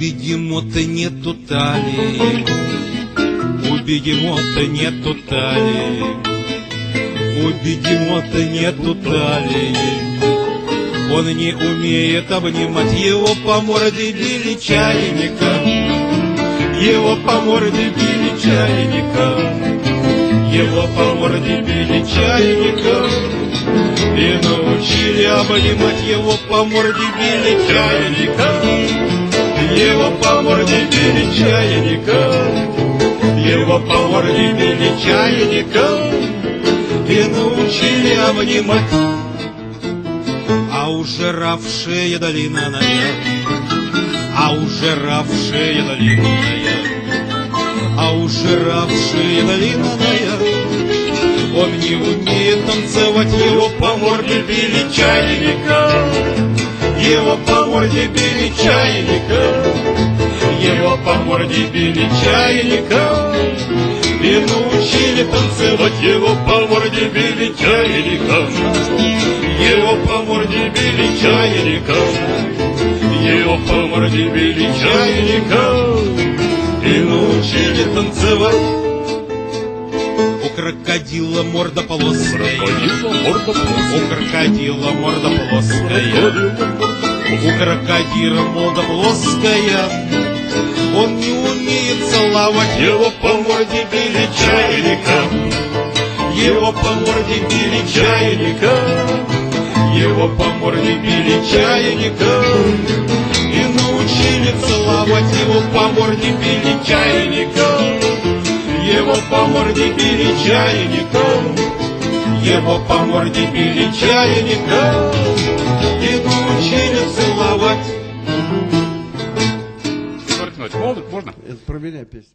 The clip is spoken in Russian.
бегемота нету талии, у бегемота нету талии, у бегемота нету талии. Он не умеет обнимать его по морде били чайником, его по морде били чайником, его по морде били чайником. И научили обнимать его по морде били чайником. Его по морде били чайником, Его по морде били чайником И научили обнимать. А у жираф шея долинная, А у жираф шея долинная, А у жираф шея долинная, Он не умеет танцевать, Его по морде били чайником. Его по морде били чайником, Его по морде били чайником, И научили танцевать. Его по морде били чайником, Его по морде били чайником, Его по морде били чайником, И научили танцевать. У крокодила морда плоская, у крокодила морда плоская, у крокодила морда плоская. Он не умеет целовать, его по морде били чайником, его по морде били чайником, его по морде били чайником. И научили целовать его по морде били чайником. Его по морде били чайником, Его по морде били чайником Можно? Можно? Это про меня песня.